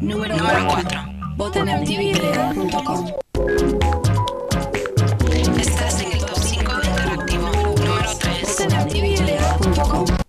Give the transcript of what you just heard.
Número 4. Voten en mtvradio.com. Estás en el top 5 de Interactivo. Número 3. Voten en mtvradio.com.